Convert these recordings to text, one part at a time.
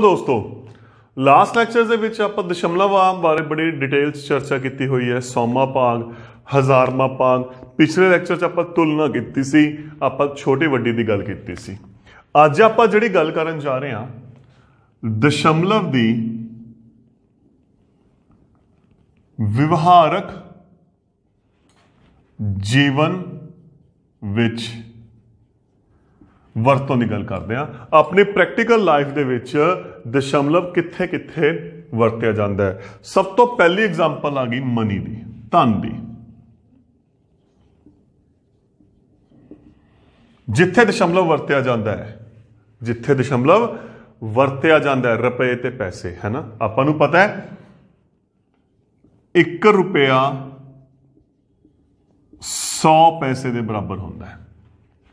ਦੋਸਤੋ last lecture ਦੇ ਵਿੱਚ ਆਪਾਂ ਦਸ਼ਮਲਵਾਂ ਬਾਰੇ ਬੜੀ ਡਿਟੇਲ 'ਚ ਚਰਚਾ ਕੀਤੀ ਹੋਈ ਹੈ, ਸੌਮਾ ਭਾਗ ਹਜ਼ਾਰਮਾ ਭਾਗ ਪਿਛਲੇ ਲੈਕਚਰ 'ਚ ਆਪਾਂ ਤੁਲਨਾ ਕੀਤੀ ਸੀ, ਆਪਾਂ ਛੋਟੀ ਵੱਡੀ ਦੀ ਗੱਲ ਕੀਤੀ ਸੀ। ਅੱਜ ਆਪਾਂ ਜਿਹੜੀ ਗੱਲ ਕਰਨ ਜਾ ਰਹੇ ਹਾਂ, ਦਸ਼ਮਲਵ ਦੀ ਵਿਵਹਾਰਕ ਜੀਵਨ ਵਿੱਚ ਵਰਤੋਂ ਦੀ ਗੱਲ ਕਰਦੇ ਆ ਆਪਣੀ ਪ੍ਰੈਕਟੀਕਲ ਲਾਈਫ ਦੇ ਵਿੱਚ ਦਸ਼ਮਲਵ ਕਿੱਥੇ ਕਿੱਥੇ ਵਰਤਿਆ ਜਾਂਦਾ ਹੈ। ਸਭ ਤੋਂ ਪਹਿਲੀ ਐਗਜ਼ਾਮਪਲ ਆ ਗਈ ਮਨੀ ਦੀ, ਧਨ ਦੀ। ਜਿੱਥੇ ਦਸ਼ਮਲਵ ਵਰਤਿਆ ਜਾਂਦਾ ਹੈ, ਜਿੱਥੇ ਦਸ਼ਮਲਵ ਵਰਤਿਆ ਜਾਂਦਾ ਹੈ, ਰੁਪਏ ਤੇ ਪੈਸੇ ਹੈ ਨਾ ਆਪਾਂ ਨੂੰ ਪਤਾ ਹੈ 1 ਰੁਪਿਆ 100 ਪੈਸੇ ਦੇ ਬਰਾਬਰ ਹੁੰਦਾ ਹੈ।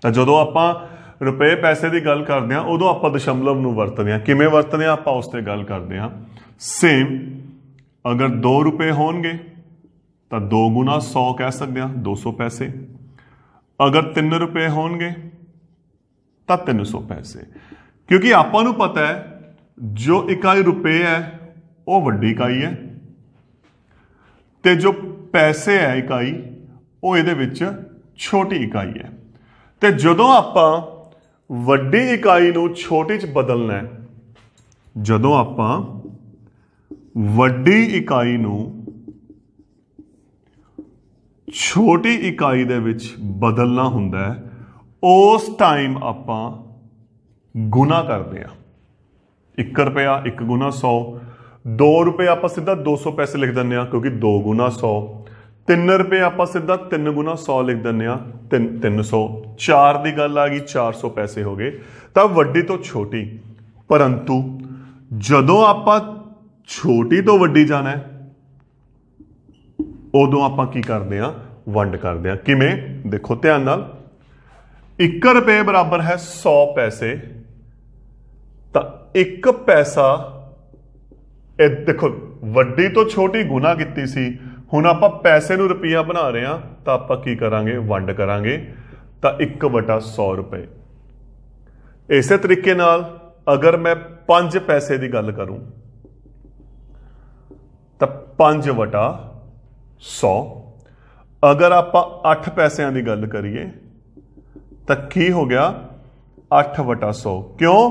ਤਾਂ ਜਦੋਂ ਆਪਾਂ ਰੁਪਏ ਪੈਸੇ ਦੀ ਗੱਲ ਕਰਦੇ ਹਾਂ, ਉਦੋਂ ਆਪਾਂ ਦਸ਼ਮਲਵ ਨੂੰ ਵਰਤਦੇ ਹਾਂ। ਕਿਵੇਂ ਵਰਤਦੇ ਹਾਂ? ਆਪਾਂ ਉਸ ਤੇ ਗੱਲ ਕਰਦੇ ਹਾਂ। ਸੇਮ ਅਗਰ 2 ਰੁਪਏ ਹੋਣਗੇ, ਤਾਂ 2 ਗੁਣਾ 100 ਕਹਿ ਸਕਦੇ ਹਾਂ 200 ਪੈਸੇ। ਅਗਰ 3 ਰੁਪਏ ਹੋਣਗੇ, ਤਾਂ 300 ਪੈਸੇ। ਕਿਉਂਕਿ ਆਪਾਂ ਨੂੰ ਪਤਾ ਹੈ, ਜੋ ਇਕਾਈ ਰੁਪਏ ਹੈ, ਉਹ ਵੱਡੀ ਇਕਾਈ ਹੈ। ਤੇ ਜੋ ਪੈਸੇ ਹੈ ਇਕਾਈ, ਉਹ ਇਹਦੇ ਵਿੱਚ ਛੋਟੀ ਇਕਾਈ ਹੈ। ਤੇ ਜਦੋਂ ਆਪਾਂ ਵੱਡੀ ਇਕਾਈ ਨੂੰ ਛੋਟੀ ਚ ਬਦਲਣਾ ਹੈ। ਜਦੋਂ ਆਪਾਂ ਵੱਡੀ ਇਕਾਈ ਨੂੰ ਛੋਟੀ ਇਕਾਈ ਦੇ ਵਿੱਚ ਬਦਲਣਾ ਹੁੰਦਾ ਹੈ, ਉਸ ਟਾਈਮ ਆਪਾਂ ਗੁਣਾ ਕਰਦੇ ਆ 1 ਰੁਪਿਆ 1 ਗੁਣਾ 100 2 ਰੁਪਏ ਆਪਾਂ ਸਿੱਧਾ 200 ਪੈਸੇ ਲਿਖ ਦਿੰਦੇ ਆ ਕਿਉਂਕਿ 2 ਗੁਣਾ 100 3 ਰੁਪਏ ਆਪਾਂ ਸਿੱਧਾ 3 ਗੁਣਾ 100 ਲਿਖ ਦਿੰਦੇ ਆ 300 4 ਦੀ ਗੱਲ ਆ ਗਈ 400 ਪੈਸੇ ਹੋ ਗਏ। ਤਾਂ ਵੱਡੀ ਤੋਂ ਛੋਟੀ। ਪਰੰਤੂ ਜਦੋਂ ਆਪਾਂ ਛੋਟੀ ਤੋਂ ਵੱਡੀ ਜਾਣਾ ਹੈ, ਉਦੋਂ ਆਪਾਂ ਕੀ ਕਰਦੇ ਆ ਵੰਡ ਕਰਦੇ ਆ ਕਿਵੇਂ? ਦੇਖੋ ਧਿਆਨ ਨਾਲ। 1 ਰੁਪਏ ਬਰਾਬਰ ਹੈ 100 ਪੈਸੇ। ਤਾਂ 1 ਪੈਸਾ, ਇਹ ਦੇਖੋ, ਵੱਡੀ ਤੋਂ ਛੋਟੀ ਗੁਣਾ ਕੀਤੀ ਸੀ। ਹੁਣ ਆਪਾਂ ਪੈਸੇ ਨੂੰ ਰੁਪਈਆ ਬਣਾ ਰਹੇ ਹਾਂ, ਤਾਂ ਆਪਾਂ ਕੀ ਕਰਾਂਗੇ? ਵੰਡ ਕਰਾਂਗੇ। ਤਾਂ 1/100 ਰੁਪਏ। ਇਸੇ ਤਰੀਕੇ ਨਾਲ ਅਗਰ ਮੈਂ 5 ਪੈਸੇ ਦੀ ਗੱਲ ਕਰੂੰ, ਤਾਂ 5/100 ਅਗਰ ਆਪਾਂ 8 ਪੈਸਿਆਂ ਦੀ ਗੱਲ ਕਰੀਏ, ਤਾਂ ਕੀ ਹੋ ਗਿਆ? 8/100 ਕਿਉਂ?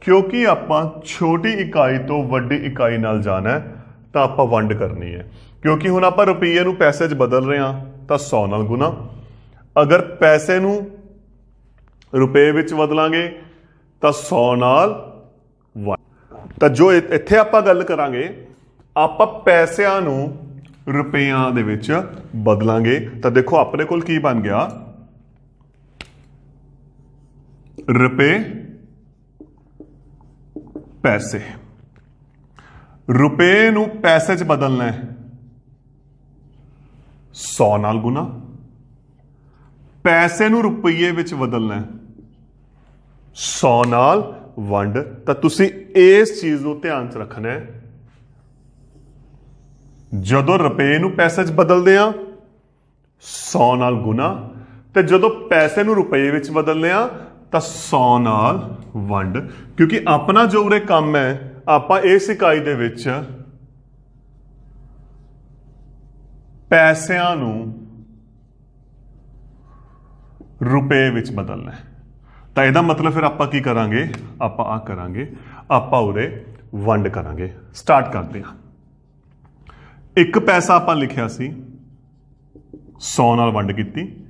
ਕਿਉਂਕਿ ਆਪਾਂ ਛੋਟੀ ਇਕਾਈ ਤੋਂ ਵੱਡੀ ਇਕਾਈ ਨਾਲ ਜਾਣਾ ਹੈ। ਤਾਂ ਆਪਾਂ ਵੰਡ ਕਰਨੀ ਹੈ। ਕਿਉਂਕਿ ਹੁਣ ਆਪਾਂ ਰੁਪਈਏ ਨੂੰ ਪੈਸੇ 'ਚ ਬਦਲ ਰਹੇ ਹਾਂ, ਤਾਂ 100 ਨਾਲ ਗੁਣਾ। ਅਗਰ ਪੈਸੇ ਨੂੰ ਰੁਪਏ ਵਿੱਚ ਬਦਲਾਂਗੇ, ਤਾਂ 100 ਨਾਲ ਤਾਂ ਜੋ ਇੱਥੇ ਆਪਾਂ ਗੱਲ ਕਰਾਂਗੇ, ਆਪਾਂ ਪੈਸਿਆਂ ਨੂੰ ਰੁਪਈਆਂ ਦੇ ਵਿੱਚ ਬਦਲਾਂਗੇ। ਤਾਂ ਦੇਖੋ, ਆਪਣੇ ਕੋਲ ਕੀ ਬਣ ਗਿਆ? ਰੁਪਏ, ਪੈਸੇ। ਰੁਪਏ ਨੂੰ ਪੈਸੇ 'ਚ ਬਦਲਣਾ ਹੈ। 100 ਨਾਲ ਗੁਣਾ। ਪੈਸੇ ਨੂੰ ਰੁਪਈਏ ਵਿੱਚ ਬਦਲਣਾ ਹੈ। 100 ਨਾਲ ਵੰਡ, ਤਾਂ ਤੁਸੀਂ ਇਸ ਚੀਜ਼ ਨੂੰ ਧਿਆਨ 'ਚ ਰੱਖਣਾ ਹੈ। ਜਦੋਂ ਰੁਪਏ ਨੂੰ ਪੈਸੇ 'ਚ ਬਦਲਦੇ ਆ 100 ਨਾਲ ਗੁਣਾ, ਤੇ ਜਦੋਂ ਪੈਸੇ ਨੂੰ ਰੁਪਏ ਵਿੱਚ ਬਦਲਦੇ ਆ ਤਾਂ 100 ਨਾਲ ਵੰਡ, ਕਿਉਂਕਿ ਆਪਣਾ ਜੋ ਉਰੇ ਕੰਮ ਹੈ ਆਪਾਂ ਇਸ ਇਕਾਈ ਦੇ ਵਿੱਚ ਪੈਸਿਆਂ ਨੂੰ ਰੁਪਏ ਵਿੱਚ ਬਦਲਣਾ ਹੈ। ਤਾਂ ਇਹਦਾ ਮਤਲਬ ਫਿਰ ਆਪਾਂ ਕੀ ਕਰਾਂਗੇ? ਆਪਾਂ ਆ ਕਰਾਂਗੇ। ਆਪਾਂ ਉਰੇ ਵੰਡ ਕਰਾਂਗੇ। ਸਟਾਰਟ ਕਰਦੇ ਹਾਂ। ਇੱਕ ਪੈਸਾ ਆਪਾਂ ਲਿਖਿਆ ਸੀ 100 ਨਾਲ ਵੰਡ ਕੀਤੀ।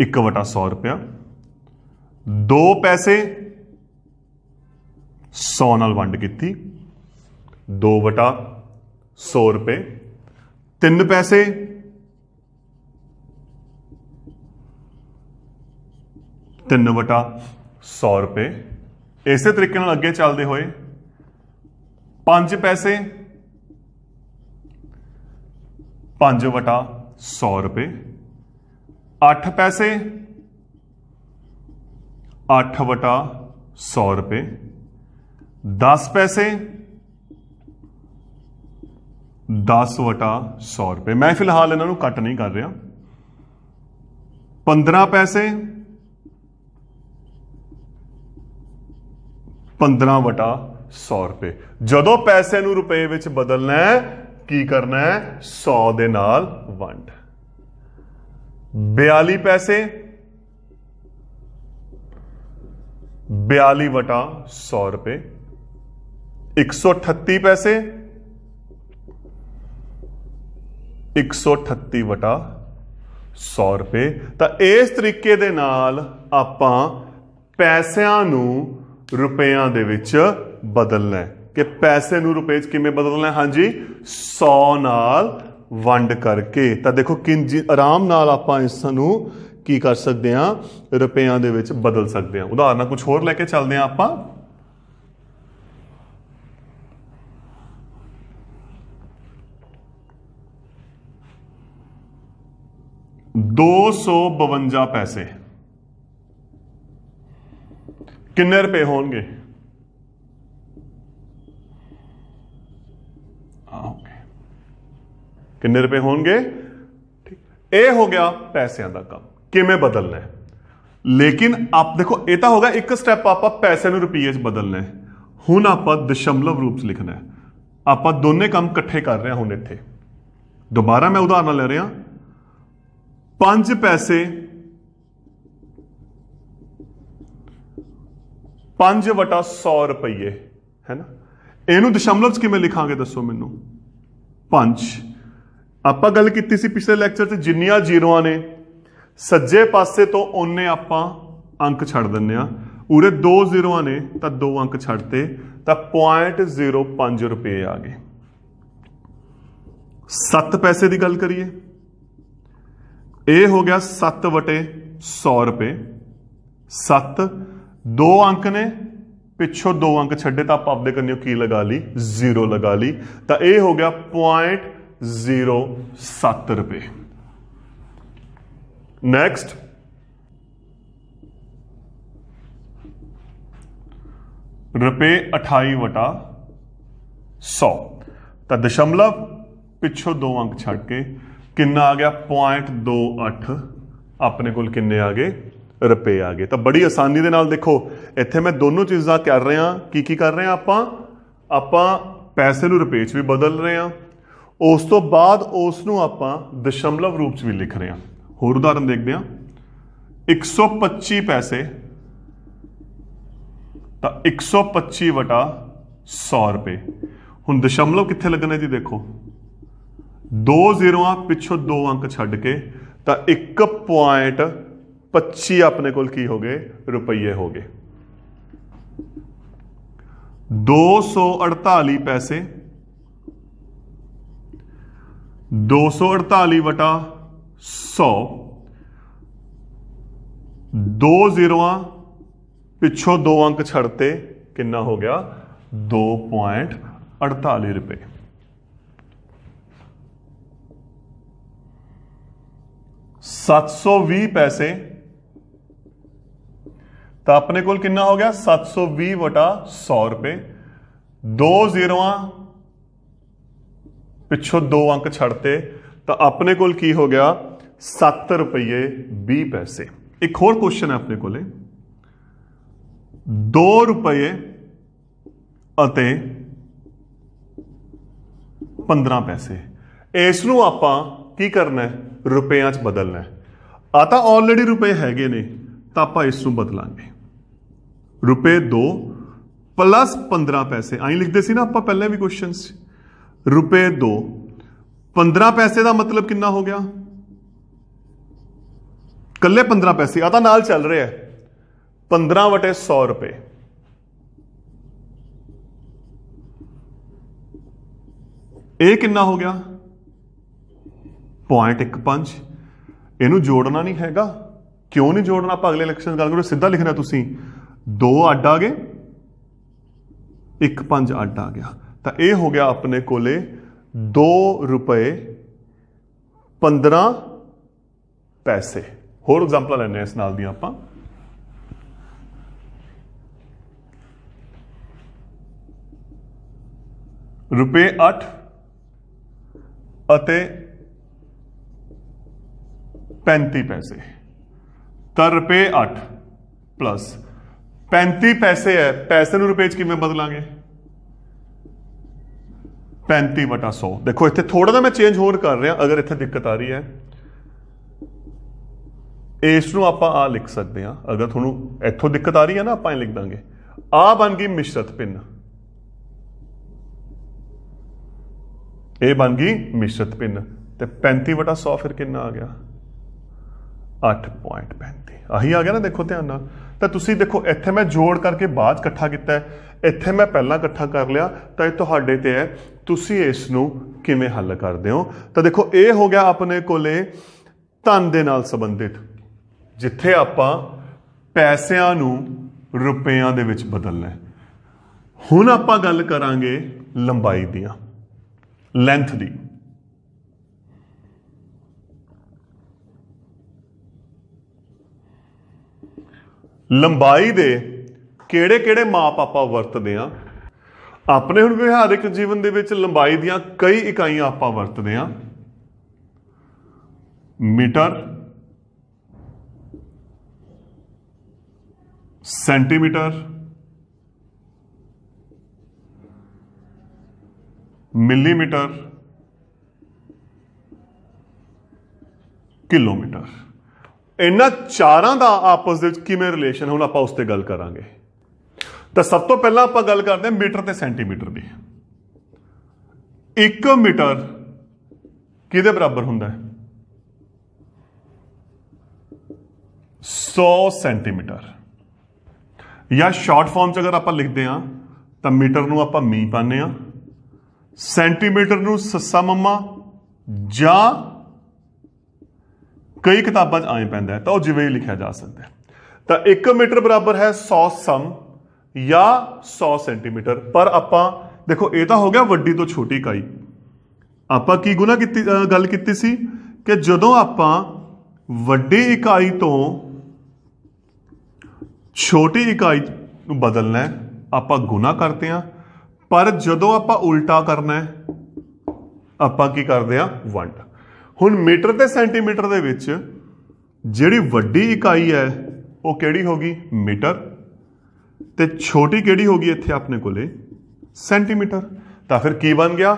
1/100 ਰੁਪਇਆ। ਦੋ ਪੈਸੇ 100 ਨਾਲ ਵੰਡ ਕੀਤੀ। 2/100 ਰੁਪਏ। ਤਿੰਨ ਪੈਸੇ। ਤਿੰਨ ਵਟਾ 100 ਰੁਪਏ। ਇਸੇ ਤਰੀਕੇ ਨਾਲ ਅੱਗੇ ਚੱਲਦੇ ਹੋਏ 5 ਪੈਸੇ। 5 ਵਟਾ 100 ਰੁਪਏ। 8 ਪੈਸੇ। 8 ਵਟਾ 100 ਰੁਪਏ। 10 ਪੈਸੇ 10 ਵਟਾ 100 ਰੁਪਏ ਮੈਂ ਫਿਲਹਾਲ ਇਹਨਾਂ ਨੂੰ ਕੱਟ ਨਹੀਂ ਕਰ ਰਿਹਾ 15 ਪੈਸੇ 15 ਵਟਾ 100 ਰੁਪਏ ਜਦੋਂ ਪੈਸੇ ਨੂੰ ਰੁਪਏ ਵਿੱਚ ਬਦਲਣਾ ਹੈ ਕੀ ਕਰਨਾ ਹੈ 100 ਦੇ ਨਾਲ ਵੰਡ 42 ਪੈਸੇ 42 ਵਟਾ 100 ਰੁਪਏ 138 ਪੈਸੇ। 138 ਵਟਾ 100 ਰੁਪਏ। ਤਾਂ ਇਸ ਤਰੀਕੇ ਦੇ ਨਾਲ ਆਪਾਂ ਪੈਸਿਆਂ ਨੂੰ ਰੁਪਿਆਂ ਦੇ ਵਿੱਚ ਬਦਲਣਾ ਹੈ। ਕਿ ਪੈਸੇ ਨੂੰ ਰੁਪਏ 'ਚ ਕਿਵੇਂ ਬਦਲਣਾ ਹਾਂਜੀ 100 ਨਾਲ ਵੰਡ ਕਰਕੇ। ਤਾਂ ਦੇਖੋ ਕਿੰਜ ਆਰਾਮ ਨਾਲ ਆਪਾਂ ਇਸ ਨੂੰ ਕੀ ਕਰ ਸਕਦੇ ਹਾਂ? ਰੁਪਿਆਂ ਦੇ ਵਿੱਚ ਬਦਲ ਸਕਦੇ ਹਾਂ। ਉਦਾਹਰਨਾਂ ਕੁਝ ਹੋਰ ਲੈ ਕੇ ਚੱਲਦੇ ਹਾਂ ਆਪਾਂ। ਦੋ ਸੌ ਬਵੰਜਾ ਪੈਸੇ। ਕਿੰਨੇ ਰੁਪਏ ਹੋਣਗੇ? ਓਕੇ ਕਿੰਨੇ ਰੁਪਏ ਹੋਣਗੇ? ਠੀਕ। ਇਹ ਹੋ ਗਿਆ ਪੈਸਿਆਂ ਦਾ ਕੰਮ। ਕਿਵੇਂ ਬਦਲਣਾ ਹੈ? ਲੇਕਿਨ ਆਪ ਦੇਖੋ, ਇਹ ਤਾਂ ਹੋਗਾ ਇੱਕ ਸਟੈਪ ਆਪਾਂ ਪੈਸੇ ਨੂੰ ਰੁਪਈਏ 'ਚ ਬਦਲਣਾ ਹੈ। ਹੁਣ ਆਪਾਂ ਦਸ਼ਮਲਵ ਰੂਪ 'ਚ ਲਿਖਣਾ ਹੈ। ਆਪਾਂ ਦੋਨੇ ਕੰਮ ਇਕੱਠੇ ਕਰ ਰਹੇ ਹਾਂ ਹੁਣ ਇੱਥੇ। ਦੁਬਾਰਾ ਮੈਂ ਉਦਾਹਰਨ ਲੈ ਰਿਹਾ। ਪੰਜ ਪੈਸੇ, ਪੰਜ ਵਟਾ 100 ਰੁਪਏ ਹੈ ਨਾ? ਇਹਨੂੰ ਦਸ਼ਮਲਵ 'ਚ ਕਿਵੇਂ ਲਿਖਾਂਗੇ ਦੱਸੋ ਮੈਨੂੰ? ਪੰਜ। ਆਪਾਂ ਗੱਲ ਕੀਤੀ ਸੀ ਪਿਛਲੇ ਲੈਕਚਰ 'ਚ ਜਿੰਨੀਆਂ ਜ਼ੀਰੋਆਂ ਨੇ, ਸੱਜੇ ਪਾਸੇ ਤੋਂ ਉਹਨੇ ਆਪਾਂ ਅੰਕ ਛੱਡ ਦਿੰਨੇ ਆ। ਉਰੇ ਦੋ ਜ਼ੀਰੋਆਂ ਨੇ, ਤਾਂ ਦੋ ਅੰਕ ਛੱਡਤੇ, ਤਾਂ 0.05 ਰੁਪਏ ਆ ਗਏ। 7 ਪੈਸੇ ਦੀ ਗੱਲ ਕਰੀਏ। ਇਹ ਹੋ ਗਿਆ 7 ਵਟੇ 100 ਰੁਪਏ। 7 ਦੋ ਅੰਕ ਨੇ, ਪਿੱਛੋਂ ਦੋ ਅੰਕ ਛੱਡੇ ਤਾਂ ਆਪਾਂ ਆਪਦੇ ਕੰਨਿਓ ਕੀ ਲਗਾ ਲਈ? 0 ਲਗਾ ਲਈ। ਤਾਂ ਇਹ ਹੋ ਗਿਆ 0.07 ਰੁਪਏ। ਨੈਕਸਟ ਰੁਪਏ 28 ਵਟਾ 100 ਤਾਂ ਦਸ਼ਮਲਵ, ਪਿੱਛੋਂ ਦੋ ਅੰਕ ਛੱਡ ਕੇ ਕਿੰਨਾ ਆ ਗਿਆ? 0.28 ਆਪਣੇ ਕੋਲ ਕਿੰਨੇ ਆ ਗਏ? ਰੁਪਏ ਆ ਗਏ। ਤਾਂ ਬੜੀ ਆਸਾਨੀ ਦੇ ਨਾਲ ਦੇਖੋ, ਇੱਥੇ ਮੈਂ ਦੋਨੋਂ ਚੀਜ਼ਾਂ ਕਰ ਰਿਹਾ, ਕੀ ਕੀ ਕਰ ਰਹੇ ਆ ਆਪਾਂ? ਆਪਾਂ ਪੈਸੇ ਨੂੰ ਰੁਪਏ 'ਚ ਵੀ ਬਦਲ ਰਹੇ ਆ ਉਸ ਤੋਂ ਬਾਅਦ ਉਸ ਨੂੰ ਆਪਾਂ ਦਸ਼ਮਲਵ ਰੂਪ 'ਚ ਵੀ ਲਿਖ ਰਹੇ ਆ ਹੋਰ ਉਦਾਹਰਨ ਦੇਖਦੇ ਆ 125 ਪੈਸੇ, ਤਾਂ 125 ਵਟਾ 100 ਰੁਪਏ। ਹੁਣ ਦਸ਼ਮਲਵ ਕਿੱਥੇ ਲੱਗਣਾ ਜੀ ਦੇਖੋ। ਦੋ ਜ਼ੀਰੋਆਂ ਪਿੱਛੋਂ ਦੋ ਅੰਕ ਛੱਡ ਕੇ ਤਾਂ 1.25 ਆਪਣੇ ਕੋਲ ਕੀ ਹੋ ਗਏ ਰੁਪਈਏ ਹੋ ਗਏ 248 ਪੈਸੇ 248 ਵਟਾ 100 ਦੋ ਜ਼ੀਰੋਆਂ ਪਿੱਛੋਂ ਦੋ ਅੰਕ ਛੱਡਤੇ ਕਿੰਨਾ ਹੋ ਗਿਆ 2.48 ਰੁਪਏ ਸੱਤ ਸੌ ਵੀਹ ਪੈਸੇ ਤਾਂ ਆਪਣੇ ਕੋਲ ਕਿੰਨਾ ਹੋ ਗਿਆ 720 ਵਟਾ 100 ਰੁਪਏ ਦੋ ਜ਼ੀਰੋਆਂ ਪਿੱਛੋਂ ਦੋ ਅੰਕ ਛੱਡਤੇ ਤਾਂ ਆਪਣੇ ਕੋਲ ਕੀ ਹੋ ਗਿਆ 7 ਰੁਪਏ 20 ਪੈਸੇ ਇੱਕ ਹੋਰ ਕੁਐਸਚਨ ਹੈ ਆਪਣੇ ਕੋਲੇ 2 ਰੁਪਏ ਅਤੇ 15 ਪੈਸੇ ਇਸ ਨੂੰ ਆਪਾਂ ਕੀ ਕਰਨਾ ਹੈ ਰੁਪਿਆਂ 'ਚ ਬਦਲਣਾ ਹੈ। ਆ ਤਾਂ ਆਲਰੇਡੀ ਰੁਪਏ ਹੈਗੇ ਨੇ, ਤਾਂ ਆਪਾਂ ਇਸ ਨੂੰ ਬਦਲਾਂਗੇ। ਰੁਪਏ 2 ਪਲੱਸ 15 ਪੈਸੇ, ਆਈ ਲਿਖਦੇ ਸੀ ਨਾ ਆਪਾਂ ਪਹਿਲਾਂ ਵੀ ਕੁਐਸਚਨਸ ਰੁਪਏ 2 15 ਪੈਸੇ ਦਾ ਮਤਲਬ ਕਿੰਨਾ ਹੋ ਗਿਆ? ਕੱਲੇ 15 ਪੈਸੇ ਆ ਤਾਂ ਨਾਲ ਚੱਲ ਰਿਹਾ ਹੈ। 15 ਵਟੇ 100 ਰੁਪਏ। ਇਹ ਕਿੰਨਾ ਹੋ ਗਿਆ? 0.15 ਇਹਨੂੰ ਜੋੜਨਾ ਨਹੀਂ ਹੈਗਾ। ਕਿਉਂ ਨਹੀਂ ਜੋੜਨਾ? ਆਪਾਂ ਅਗਲੇ ਇਲੈਕਸ਼ਨ ਗੱਲ ਕਰੋ ਸਿੱਧਾ ਲਿਖਣਾ ਤੁਸੀਂ। 2 ਅੱਡ ਆ ਗਏ। 1 5 ਅੱਡ ਆ ਗਿਆ। ਤਾਂ ਇਹ ਹੋ ਗਿਆ ਆਪਣੇ ਕੋਲੇ 2 ਰੁਪਏ 15 ਪੈਸੇ। ਹੋਰ ਐਗਜ਼ਾਮਪਲ ਲੈਣੇ ਇਸ ਨਾਲ ਦੀਆਂ ਆਪਾਂ। ਰੁਪਏ 8 ਅਤੇ 35 ਪੈਸੇ। ਤਾਂ ਰੁਪਏ 8 ਪਲੱਸ 35 ਪੈਸੇ ਹੈ, ਪੈਸੇ ਨੂੰ ਰੁਪਏ ਚ ਕਿਵੇਂ ਬਦਲਾਂਗੇ? 35 ਵਟਾ 100 ਦੇਖੋ, ਇੱਥੇ ਥੋੜਾ ਜਿਹਾ ਮੈਂ ਚੇਂਜ ਹੋਰ ਕਰ ਰਿਹਾ, ਅਗਰ ਇੱਥੇ ਦਿੱਕਤ ਆ ਰਹੀ ਹੈ। ਇਸ ਨੂੰ ਆਪਾਂ ਆ ਲਿਖ ਸਕਦੇ ਹਾਂ। ਅਗਰ ਤੁਹਾਨੂੰ ਇੱਥੋਂ ਦਿੱਕਤ ਆ ਰਹੀ ਹੈ ਨਾ, ਆਪਾਂ ਇਹ ਲਿਖ ਦਾਂਗੇ। ਆ ਬਣ ਗਈ ਮਿਸ਼ਰਤ ਪਿੰਨ। ਇਹ ਬਣ ਗਈ ਮਿਸ਼ਰਤ ਪਿੰਨ। ਤੇ 35 ਵਟਾ 100 ਫਿਰ ਕਿੰਨਾ ਆ ਗਿਆ? 8.35 ਆਹੀ ਆ ਗਿਆ ਨਾ, ਦੇਖੋ ਧਿਆਨ ਨਾਲ। ਤਾਂ ਤੁਸੀਂ ਦੇਖੋ, ਇੱਥੇ ਮੈਂ ਜੋੜ ਕਰਕੇ ਬਾਅਦ 'ਚ ਇਕੱਠਾ ਕੀਤਾ ਹੈ। ਇੱਥੇ ਮੈਂ ਪਹਿਲਾਂ ਇਕੱਠਾ ਕਰ ਲਿਆ, ਤਾਂ ਇਹ ਤੁਹਾਡੇ ਤੇ ਹੈ। ਤੁਸੀਂ ਇਸ ਨੂੰ ਕਿਵੇਂ ਹੱਲ ਕਰਦੇ ਹੋ? ਤਾਂ ਦੇਖੋ, ਇਹ ਹੋ ਗਿਆ ਆਪਣੇ ਕੋਲੇ ਧਨ ਦੇ ਨਾਲ ਸੰਬੰਧਿਤ। ਜਿੱਥੇ ਆਪਾਂ ਪੈਸਿਆਂ ਨੂੰ ਰੁਪਈਆਂ ਦੇ ਵਿੱਚ ਬਦਲਣਾ ਹੁਣ ਆਪਾਂ ਗੱਲ ਕਰਾਂਗੇ ਲੰਬਾਈ ਦੀਆਂ ਲੈਂਥ ਦੀ। ਲੰਬਾਈ ਦੇ ਕਿਹੜੇ ਕਿਹੜੇ ਮਾਪ ਆਪਾਂ ਵਰਤਦੇ ਆ ਆਪਣੇ ਹੁਣ ਵਿਵਹਾਰਿਕ ਜੀਵਨ ਦੇ ਵਿੱਚ ਲੰਬਾਈ ਦੀਆਂ ਕਈ ਇਕਾਈਆਂ ਆਪਾਂ ਵਰਤਦੇ ਆ ਮੀਟਰ, ਸੈਂਟੀਮੀਟਰ, ਮਿਲੀਮੀਟਰ, ਕਿਲੋਮੀਟਰ। ਇਹਨਾਂ ਚਾਰਾਂ ਦਾ ਆਪਸ ਦੇ ਵਿੱਚ ਕਿਵੇਂ ਰਿਲੇਸ਼ਨ ਹੁਣ ਆਪਾਂ ਉਸ ਤੇ ਗੱਲ ਕਰਾਂਗੇ। ਤਾਂ ਸਭ ਤੋਂ ਪਹਿਲਾਂ ਆਪਾਂ ਗੱਲ ਕਰਦੇ ਹਾਂ ਮੀਟਰ ਤੇ ਸੈਂਟੀਮੀਟਰ ਦੀ। 1 ਮੀਟਰ ਕਿਹਦੇ ਬਰਾਬਰ ਹੁੰਦਾ ਹੈ? 100 ਸੈਂਟੀਮੀਟਰ। ਜਾਂ ਸ਼ਾਰਟ ਫਾਰਮ ਚ ਅਗਰ ਆਪਾਂ ਲਿਖਦੇ ਹਾਂ, ਤਾਂ ਮੀਟਰ ਨੂੰ ਆਪਾਂ ਮੀ ਪਾਉਂਦੇ ਹਾਂ। ਸੈਂਟੀਮੀਟਰ ਨੂੰ ਸੱਸਾ ਮੰਮਾ ਜਾਂ ਕਈ ਕਿਤਾਬਾਂ 'ਚ ਆਏ ਪੈਂਦਾ ਤਾਂ ਉਹ ਜਿਵੇਂ ਹੀ ਲਿਖਿਆ ਜਾ ਸਕਦਾ ਤਾਂ 1 ਮੀਟਰ ਬਰਾਬਰ ਹੈ 100 ਸਮ ਜਾਂ 100 ਸੈਂਟੀਮੀਟਰ, ਪਰ ਆਪਾਂ, ਦੇਖੋ, ਇਹ ਤਾਂ ਹੋ ਗਿਆ ਵੱਡੀ ਤੋਂ ਛੋਟੀ ਇਕਾਈ। ਆਪਾਂ ਕੀ ਗੁਣਾ ਕੀਤੀ ਗੱਲ ਕੀਤੀ ਸੀ? ਕਿ ਜਦੋਂ ਆਪਾਂ ਵੱਡੀ ਇਕਾਈ ਤੋਂ ਛੋਟੀ ਇਕਾਈ ਨੂੰ ਬਦਲਣਾ ਹੈ, ਆਪਾਂ ਗੁਣਾ ਕਰਦੇ ਹਾਂ, ਪਰ ਜਦੋਂ ਆਪਾਂ ਉਲਟਾ ਕਰਨਾ ਹੈ, ਆਪਾਂ ਕੀ ਕਰਦੇ ਹਾਂ? ਵੰਡ। ਹੁਣ ਮੀਟਰ ਤੇ ਸੈਂਟੀਮੀਟਰ ਦੇ ਵਿੱਚ ਜਿਹੜੀ ਵੱਡੀ ਇਕਾਈ ਹੈ, ਉਹ ਕਿਹੜੀ ਹੋਗੀ ਮੀਟਰ। ਤੇ ਛੋਟੀ ਕਿਹੜੀ ਹੋਗੀ ਇੱਥੇ ਆਪਣੇ ਕੋਲੇ? ਸੈਂਟੀਮੀਟਰ। ਤਾਂ ਫਿਰ ਕੀ ਬਣ ਗਿਆ?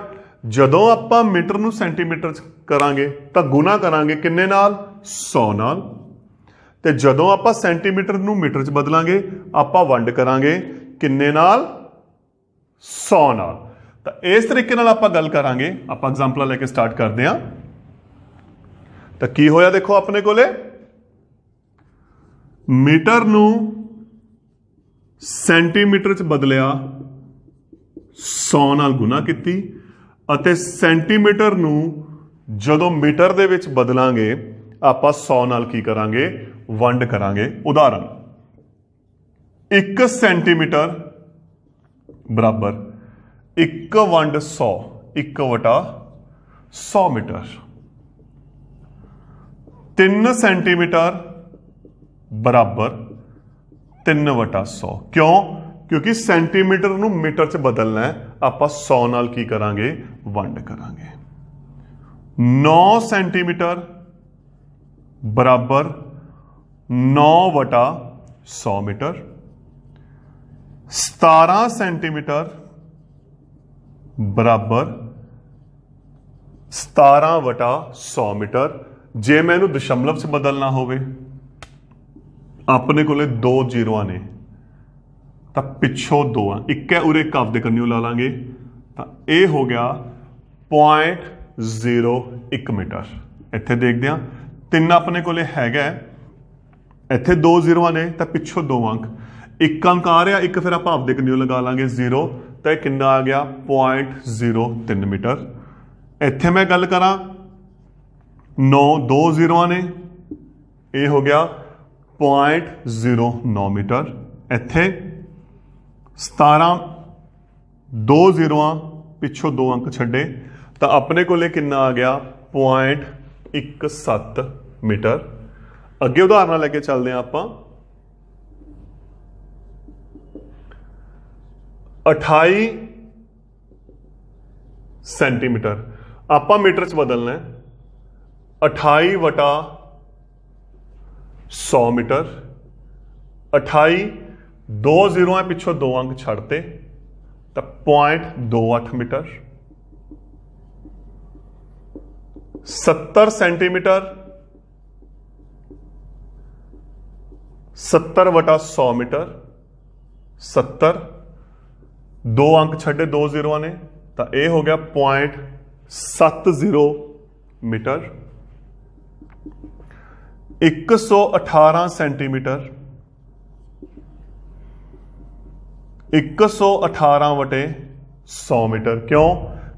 ਜਦੋਂ ਆਪਾਂ ਮੀਟਰ ਨੂੰ ਸੈਂਟੀਮੀਟਰ ਚ ਕਰਾਂਗੇ, ਤਾਂ ਗੁਣਾ ਕਰਾਂਗੇ ਕਿੰਨੇ ਨਾਲ? 100 ਨਾਲ। ਤੇ ਜਦੋਂ ਆਪਾਂ ਸੈਂਟੀਮੀਟਰ ਨੂੰ ਮੀਟਰ ਚ ਬਦਲਾਂਗੇ, ਆਪਾਂ ਵੰਡ ਕਰਾਂਗੇ ਕਿੰਨੇ ਨਾਲ? 100 ਨਾਲ। ਤਾਂ ਇਸ ਤਰੀਕੇ ਨਾਲ ਆਪਾਂ ਗੱਲ ਕਰਾਂਗੇ। ਆਪਾਂ ਐਗਜ਼ਾਮਪਲਾਂ ਲੈ ਕੇ ਸਟਾਰਟ ਕਰਦੇ ਹਾਂ। ਤਾਂ ਕੀ ਹੋਇਆ ਦੇਖੋ ਆਪਣੇ ਕੋਲੇ? ਮੀਟਰ ਨੂੰ ਸੈਂਟੀਮੀਟਰ ਚ ਬਦਲਿਆ 100 ਨਾਲ ਗੁਣਾ ਕੀਤੀ ਅਤੇ ਸੈਂਟੀਮੀਟਰ ਨੂੰ ਜਦੋਂ ਮੀਟਰ ਦੇ ਵਿੱਚ ਬਦਲਾਂਗੇ, ਆਪਾਂ 100 ਨਾਲ ਕੀ ਕਰਾਂਗੇ? ਵੰਡ ਕਰਾਂਗੇ। ਉਦਾਹਰਨ 1 ਸੈਂਟੀਮੀਟਰ, ਬਰਾਬਰ 1 ਵੰਡ 100 1 ਵਟਾ 100 ਮੀਟਰ। 3 ਸੈਂਟੀਮੀਟਰ ਬਰਾਬਰ 3 ਵਟਾ 100 ਕਿਉਂ ਕਿਉਂਕਿ ਸੈਂਟੀਮੀਟਰ ਨੂੰ ਮੀਟਰ ਚ ਬਦਲਣਾ ਹੈ ਆਪਾਂ 100 ਨਾਲ ਕੀ ਕਰਾਂਗੇ ਵੰਡ ਕਰਾਂਗੇ 9 ਸੈਂਟੀਮੀਟਰ ਬਰਾਬਰ 9 ਵਟਾ 100 ਮੀਟਰ 17 ਸੈਂਟੀਮੀਟਰ ਬਰਾਬਰ 17 ਵਟਾ 100 ਮੀਟਰ ਜੇ ਮੈਂ ਇਹਨੂੰ ਦਸ਼ਮਲਵ ਚ ਬਦਲਣਾ ਹੋਵੇ, ਆਪਣੇ ਕੋਲੇ ਦੋ ਜ਼ੀਰੋਆਂ ਨੇ, ਤਾਂ ਪਿੱਛੋਂ ਦੋ ਆ। ਇੱਕ ਹੈ ਉਰੇ ਕਵ ਦੇ ਕੰਨਿਓ ਲਾ ਲਾਂਗੇ। ਤਾਂ ਇਹ ਹੋ ਗਿਆ 0.01 ਮੀਟਰ। ਇੱਥੇ ਦੇਖਦੇ ਆ ਤਿੰਨ ਆਪਣੇ ਕੋਲੇ ਹੈਗਾ। ਇੱਥੇ ਦੋ ਜ਼ੀਰੋਆਂ ਨੇ, ਤਾਂ ਪਿੱਛੋਂ ਦੋ ਅੰਕ। ਇੱਕ ਅੰਕ ਆ ਰਿਹਾ, ਇੱਕ ਫਿਰ ਆਪਾਂ ਆਪਦੇ ਕੰਨਿਓ ਲਗਾ ਲਾਂਗੇ 0 ਤਾਂ ਇਹ ਕਿੰਨਾ ਆ ਗਿਆ? 0.03 ਮੀਟਰ। ਇੱਥੇ ਮੈਂ ਗੱਲ ਕਰਾਂ 9 ਦੋ ਜ਼ੀਰੋਆਂ ਨੇ ਇਹ ਹੋ ਗਿਆ 0.09 ਮੀਟਰ ਇੱਥੇ 17 ਦੋ ਜ਼ੀਰੋਆਂ ਪਿੱਛੋਂ ਦੋ ਅੰਕ ਛੱਡੇ ਤਾਂ ਆਪਣੇ ਕੋਲੇ ਕਿੰਨਾ ਆ ਗਿਆ 0.17 ਮੀਟਰ ਅੱਗੇ ਉਦਾਹਰਨਾਂ ਲੈ ਕੇ ਚੱਲਦੇ ਹਾਂ ਆਪਾਂ 28 ਸੈਂਟੀਮੀਟਰ ਆਪਾਂ ਮੀਟਰ ਚ ਬਦਲਣਾ ਹੈ 28 ਵਟਾ 100 ਮੀਟਰ 28 ਦੋ ਜ਼ੀਰੋਆਂ ਪਿੱਛੋਂ ਦੋ ਅੰਕ ਛੱਡਤੇ ਤਾਂ 0.28 ਮੀਟਰ 70 ਸੈਂਟੀਮੀਟਰ 70 ਵਟਾ 100 ਮੀਟਰ 70 ਦੋ ਅੰਕ ਛੱਡੇ ਦੋ ਜ਼ੀਰੋਆਂ ਨੇ ਤਾਂ ਇਹ ਹੋ ਗਿਆ 0.70 ਮੀਟਰ 118 ਸੈਂਟੀਮੀਟਰ 118 ਵਟੇ 100 ਮੀਟਰ ਕਿਉਂ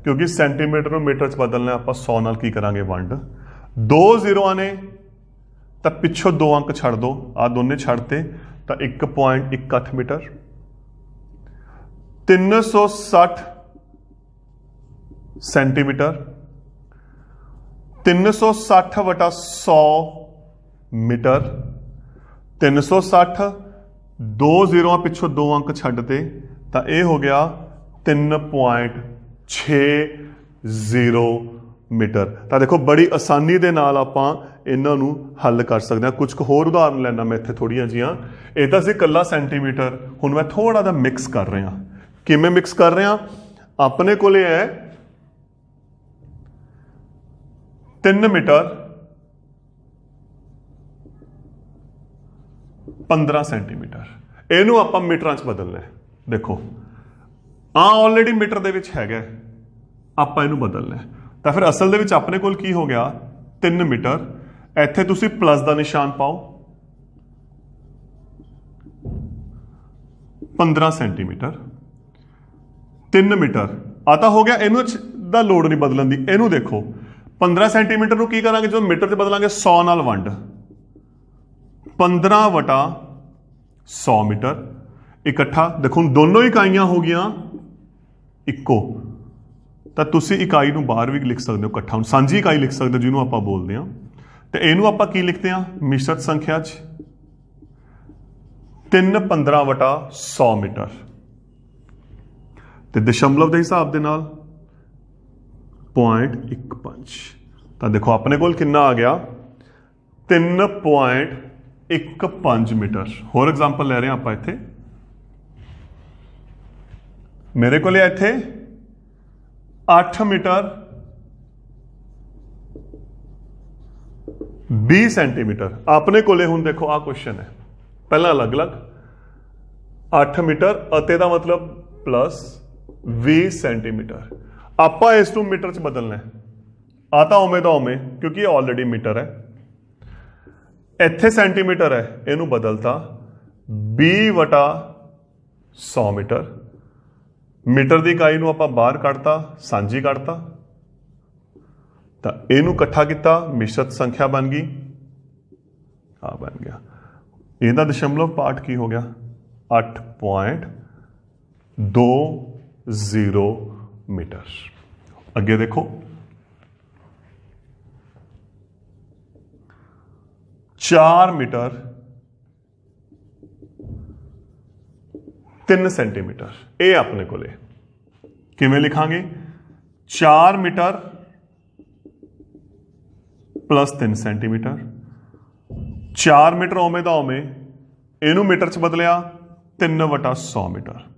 ਕਿਉਂਕਿ ਸੈਂਟੀਮੀਟਰ ਨੂੰ ਮੀਟਰ ਚ ਬਦਲਣਾ ਆਪਾਂ 100 ਨਾਲ ਕੀ ਕਰਾਂਗੇ ਵੰਡ ਦੋ ਜ਼ੀਰੋਆਂ ਨੇ ਤਾਂ ਪਿੱਛੋਂ ਦੋ ਅੰਕ ਛੱਡ ਦੋ ਆ ਦੋਨੇ ਛੱਡਤੇ ਤਾਂ 1.18 ਮੀਟਰ 360 ਸੈਂਟੀਮੀਟਰ 360 ਵਟਾ 100 ਮੀਟਰ। 360 ਦੋ ਜ਼ੀਰੋਆਂ ਪਿੱਛੋਂ ਦੋ ਅੰਕ ਛੱਡ ਤੇ, ਤਾਂ ਇਹ ਹੋ ਗਿਆ 3.60 ਮੀਟਰ। ਤਾਂ ਦੇਖੋ, ਬੜੀ ਆਸਾਨੀ ਦੇ ਨਾਲ ਆਪਾਂ ਇਹਨਾਂ ਨੂੰ ਹੱਲ ਕਰ ਸਕਦੇ ਹਾਂ। ਕੁਝ ਕੁ ਹੋਰ ਉਦਾਹਰਨ ਲੈਣਾ ਮੈਂ ਇੱਥੇ ਥੋੜੀਆਂ ਜੀਆਂ ਇਹ ਤਾਂ ਸੀ ਕੱਲਾ ਸੈਂਟੀਮੀਟਰ, ਹੁਣ ਮੈਂ ਥੋੜਾ ਜਿਹਾ ਮਿਕਸ ਕਰ ਰਿਹਾ। ਕਿਵੇਂ ਮਿਕਸ ਕਰ ਰਿਹਾ? ਆਪਣੇ ਕੋਲੇ ਹੈ 3 ਮੀਟਰ 15 ਸੈਂਟੀਮੀਟਰ। ਇਹਨੂੰ ਆਪਾਂ ਮੀਟਰਾਂ 'ਚ ਬਦਲਣਾ ਹੈ। ਦੇਖੋ ਆ ਆਲਰੇਡੀ ਮੀਟਰ ਦੇ ਵਿੱਚ ਹੈਗਾ ਆਪਾਂ ਇਹਨੂੰ ਬਦਲਣਾ ਹੈ। ਤਾਂ ਫਿਰ ਅਸਲ ਦੇ ਵਿੱਚ ਆਪਣੇ ਕੋਲ ਕੀ ਹੋ ਗਿਆ? 3 ਮੀਟਰ। ਇੱਥੇ ਤੁਸੀਂ ਪਲੱਸ ਦਾ ਨਿਸ਼ਾਨ ਪਾਓ। 15 ਸੈਂਟੀਮੀਟਰ। 3 ਮੀਟਰ। ਆ ਤਾਂ ਹੋ ਗਿਆ, ਇਹਨੂੰ ਚ- ਦਾ ਲੋਡ ਨਹੀਂ ਬਦਲਣ ਦੀ। ਇਹਨੂੰ ਦੇਖੋ। 15 ਸੈਂਟੀਮੀਟਰ ਨੂੰ ਕੀ ਕਰਾਂਗੇ? ਜਦੋਂ ਮੀਟਰ ਤੇ ਬਦਲਾਂਗੇ 100 ਨਾਲ ਵੰਡ। 15 ਵਟਾ 100 ਮੀਟਰ। ਇਕੱਠਾ, ਦੇਖੋ, ਹੁਣ ਦੋਨੋਂ ਇਕਾਈਆਂ ਹੋ ਗਈਆਂ, ਇੱਕੋ। ਤਾਂ ਤੁਸੀਂ ਇਕਾਈ ਨੂੰ ਬਾਹਰ ਵੀ ਲਿਖ ਸਕਦੇ ਹੋ, ਇਕੱਠਾ। ਹੁਣ ਸਾਂਝੀ ਇਕਾਈ ਲਿਖ ਸਕਦੇ ਹੋ, ਜਿਹਨੂੰ ਆਪਾਂ ਬੋਲਦੇ ਹਾਂ। ਤੇ ਇਹਨੂੰ ਆਪਾਂ ਕੀ ਲਿਖਦੇ ਹਾਂ? ਮਿਸ਼ਰਤ ਸੰਖਿਆ 'ਚ। 3 15 ਵਟਾ 100 ਮੀਟਰ। ਤੇ ਦਸ਼ਮਲਵ ਦੇ ਹਿਸਾਬ ਦੇ ਨਾਲ 0.15 ਤਾਂ ਦੇਖੋ ਆਪਣੇ ਕੋਲ ਕਿੰਨਾ ਆ ਗਿਆ 3.15 ਮੀਟਰ ਹੋਰ ਐਗਜ਼ਾਮਪਲ ਲੈ ਰਹੇ ਹਾਂ ਆਪਾਂ ਇੱਥੇ ਮੇਰੇ ਕੋਲ ਹੈ ਇੱਥੇ 8 ਮੀਟਰ 20 ਸੈਂਟੀਮੀਟਰ ਆਪਣੇ ਕੋਲੇ ਹੁਣ ਦੇਖੋ ਆ ਕੁਐਸਚਨ ਹੈ ਪਹਿਲਾਂ ਅਲੱਗ-ਅਲੱਗ 8 ਮੀਟਰ ਅਤੇ ਦਾ ਮਤਲਬ ਪਲੱਸ 20 ਸੈਂਟੀਮੀਟਰ ਆਪਾਂ ਇਸ ਨੂੰ ਮੀਟਰ ਚ ਬਦਲਣਾ ਹੈ। ਆ ਤਾਂ ਉਵੇਂ ਦਾ ਉਵੇਂ, ਕਿਉਂਕਿ ਇਹ ਆਲਰੇਡੀ ਮੀਟਰ ਹੈ। ਇੱਥੇ ਸੈਂਟੀਮੀਟਰ ਹੈ, ਇਹਨੂੰ ਬਦਲਤਾ 20 ਵਟਾ 100 ਮੀਟਰ। ਮੀਟਰ ਦੀ ਇਕਾਈ ਨੂੰ ਆਪਾਂ ਬਾਹਰ ਕੱਢਤਾ, ਸਾਂਝੀ ਕੱਢਤਾ। ਤਾਂ ਇਹਨੂੰ ਇਕੱਠਾ ਕੀਤਾ, ਮਿਸ਼ਰਤ ਸੰਖਿਆ ਬਣ ਗਈ। ਆ ਬਣ ਗਿਆ। ਇਹਦਾ ਦਸ਼ਮਲਵ ਪਾਠ ਕੀ ਹੋ ਗਿਆ? 8.20 ਮੀਟਰ ਅੱਗੇ ਦੇਖੋ। ਚਾਰ ਮੀਟਰ 3 ਸੈਂਟੀਮੀਟਰ। ਇਹ ਆਪਣੇ ਕੋਲੇ। ਕਿਵੇਂ ਲਿਖਾਂਗੇ? 4 ਮੀਟਰ ਪਲੱਸ 3 ਸੈਂਟੀਮੀਟਰ। 4 ਮੀਟਰ ਓਵੇਂ ਦਾ ਓਵੇਂ। ਇਹਨੂੰ ਮੀਟਰ ਚ ਬਦਲਿਆ 3 ਵਟਾ 100 ਮੀਟਰ।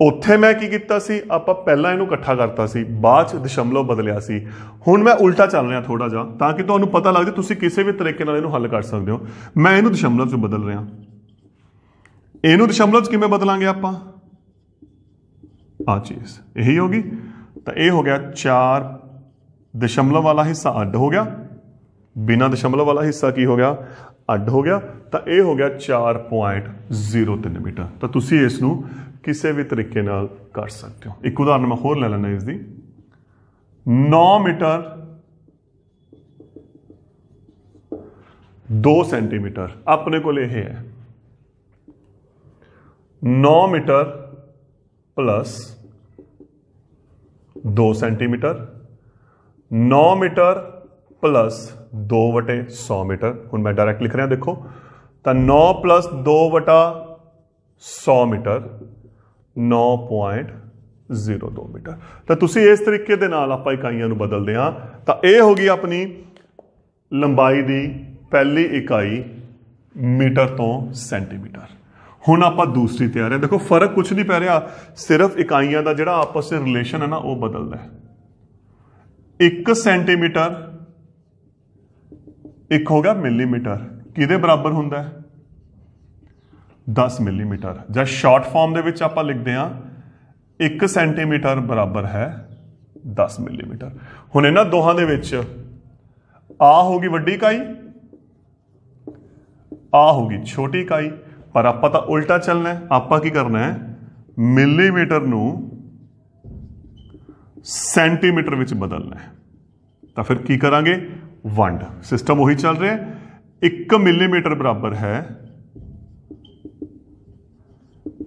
ਉੱਥੇ ਮੈਂ ਕੀ ਕੀਤਾ ਸੀ? ਆਪਾਂ ਪਹਿਲਾਂ ਇਹਨੂੰ ਇਕੱਠਾ ਕਰਤਾ ਸੀ। ਬਾਅਦ ਚ ਦਸ਼ਮਲਵ ਬਦਲਿਆ ਸੀ। ਹੁਣ ਮੈਂ ਉਲਟਾ ਚੱਲ ਰਿਹਾ ਥੋੜਾ ਜਿਹਾ, ਤਾਂ ਕਿ ਤੁਹਾਨੂੰ ਪਤਾ ਲੱਗ ਜਾਏ, ਤੁਸੀਂ ਕਿਸੇ ਵੀ ਤਰੀਕੇ ਨਾਲ ਇਹਨੂੰ ਹੱਲ ਕਰ ਸਕਦੇ ਹੋ। ਮੈਂ ਇਹਨੂੰ ਦਸ਼ਮਲਵ ਚ ਬਦਲ ਰਿਹਾ। ਇਹਨੂੰ ਦਸ਼ਮਲਵ ਚ ਕਿਵੇਂ ਬਦਲਾਂਗੇ ਆਪਾਂ? ਆ ਚੀਜ਼। ਇਹੀ ਹੋਗੀ ਤਾਂ ਇਹ ਹੋ ਗਿਆ 4 ਦਸ਼ਮਲਵ ਵਾਲਾ ਹਿੱਸਾ ਅੱਡ ਹੋ ਗਿਆ। ਬਿਨਾ ਦਸ਼ਮਲਵ ਵਾਲਾ ਹਿੱਸਾ ਕੀ ਹੋ ਗਿਆ? ਅੱਡ ਹੋ ਗਿਆ, ਤਾਂ ਇਹ ਹੋ ਗਿਆ 4.03 ਮੀਟਰ। ਤਾਂ ਤੁਸੀਂ ਇਸ ਨੂੰ ਕਿਸੇ ਵੀ ਤਰੀਕੇ ਨਾਲ ਕਰ ਸਕਦੇ ਹੋ। ਇੱਕ ਉਦਾਹਰਨ ਮੈਂ ਹੋਰ ਲੈ ਲੈਣਾ ਇਸ ਦੀ 9 ਮੀਟਰ 2 ਸੈਂਟੀਮੀਟਰ, ਆਪਣੇ ਕੋਲ ਇਹ ਹੈ। 9 metre plus 2 centimetre 9 metre plus 2 ਵਟੇ 100 ਮੀਟਰ। ਹੁਣ ਮੈਂ ਡਾਇਰੈਕਟ ਲਿਖ ਰਿਹਾ, ਦੇਖੋ। ਤਾਂ 9 ਪਲੱਸ 2 ਵਟਾ 100 ਮੀਟਰ 9.02 ਮੀਟਰ। ਤਾਂ ਤੁਸੀਂ ਇਸ ਤਰੀਕੇ ਦੇ ਨਾਲ ਆਪਾਂ ਇਕਾਈਆਂ ਨੂੰ ਬਦਲਦੇ ਹਾਂ। ਤਾਂ ਇਹ ਹੋ ਗਈ ਆਪਣੀ ਲੰਬਾਈ ਦੀ ਪਹਿਲੀ ਇਕਾਈ ਮੀਟਰ ਤੋਂ ਸੈਂਟੀਮੀਟਰ। ਹੁਣ ਆਪਾਂ ਦੂਸਰੀ ਤੇ ਤਿਆਰ ਹੈ। ਦੇਖੋ, ਫ਼ਰਕ ਕੁਝ ਨਹੀਂ ਪੈ ਰਿਹਾ। ਸਿਰਫ ਇਕਾਈਆਂ ਦਾ ਜਿਹੜਾ ਆਪਸ ਵਿੱਚ ਰਿਲੇਸ਼ਨ ਹੈ ਨਾ, ਉਹ ਬਦਲਦਾ ਹੈ। 1 ਸੈਂਟੀਮੀਟਰ ਇੱਕ ਹੋ ਗਿਆ ਮਿਲੀਮੀਟਰ। ਕਿਹਦੇ ਬਰਾਬਰ ਹੁੰਦਾ ਹੈ? 10 ਮਿਲੀਮੀਟਰ। ਜਾਂ ਸ਼ਾਰਟ ਫਾਰਮ ਦੇ ਵਿੱਚ ਆਪਾਂ ਲਿਖਦੇ ਹਾਂ 1 ਸੈਂਟੀਮੀਟਰ ਬਰਾਬਰ ਹੈ 10 ਮਿਲੀਮੀਟਰ। ਹੁਣ ਇਹਨਾਂ ਦੋਹਾਂ ਦੇ ਵਿੱਚ ਆ ਹੋਗੀ ਵੱਡੀ ਇਕਾਈ, ਆ ਹੋਗੀ ਛੋਟੀ ਇਕਾਈ। ਪਰ ਆਪਾਂ ਤਾਂ ਉਲਟਾ ਚੱਲਣਾ ਹੈ। ਆਪਾਂ ਕੀ ਕਰਨਾ ਹੈ? ਮਿਲੀਮੀਟਰ ਨੂੰ ਸੈਂਟੀਮੀਟਰ ਵਿੱਚ ਬਦਲਣਾ ਹੈ। ਤਾਂ ਫਿਰ ਕੀ ਕਰਾਂਗੇ? ਵੰਡ ਸਿਸਟਮ ਉਹੀ ਚੱਲ ਰਿਹਾ ਹੈ 1 ਮਿਲੀਮੀਟਰ ਬਰਾਬਰ ਹੈ